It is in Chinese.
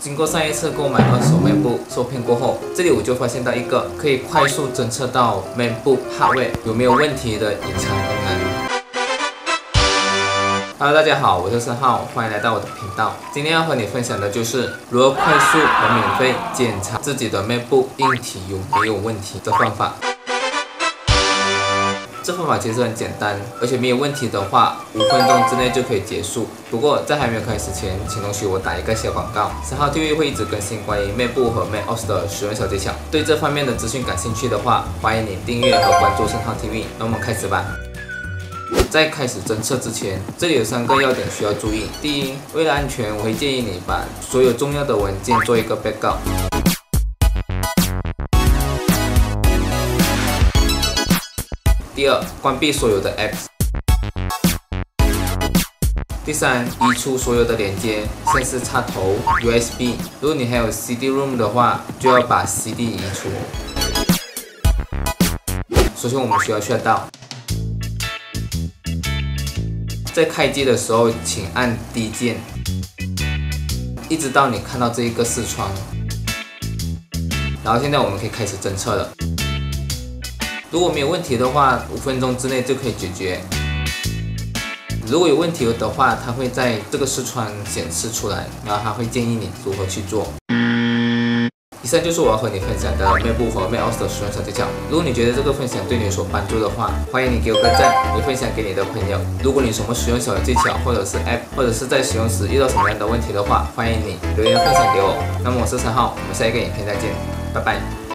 经过上一次购买二手面部受骗过后，这里我就发现到一个可以快速侦测到 MacBook hardware 有没有问题的隐藏功能。Hello，大家好，我是申浩，欢迎来到我的频道。今天要和你分享的就是如何快速和免费检查自己的面部硬体有没有问题的方法。这方法其实很简单，而且没有问题的话，五分钟之内就可以结束。不过在还没有开始前，请容许我打一个小广告。三号 TV 会一直更新关于 MacBook 和 MacOS 的使用小技巧，对这方面的资讯感兴趣的话，欢迎你订阅和关注三号 TV。那我们开始吧。在开始侦测之前，这里有三个要点需要注意。第一，为了安全，我会建议你把所有重要的文件做一个 backup。第二，关闭所有的 apps。第三，移除所有的连接，像是插头、USB。如果你还有 CD-ROM 的话，就要把 CD 移除。首先，我们需要确到，在开机的时候，请按 D 键，一直到你看到这一个视窗。然后现在我们可以开始侦测了。如果没有问题的话，五分钟之内就可以解决。如果有问题的话，它会在这个视窗显示出来，然后它会建议你如何去做。以上就是我要和你分享的面部和 MacOS 的使用小技巧。如果你觉得这个分享对你有所帮助的话，欢迎你给我个赞，也分享给你的朋友。如果你有什么使用小技巧，或者是 App，或者是在使用时遇到什么样的问题的话，欢迎你留言分享给我。那么我是三号，我们下一个影片再见，拜拜。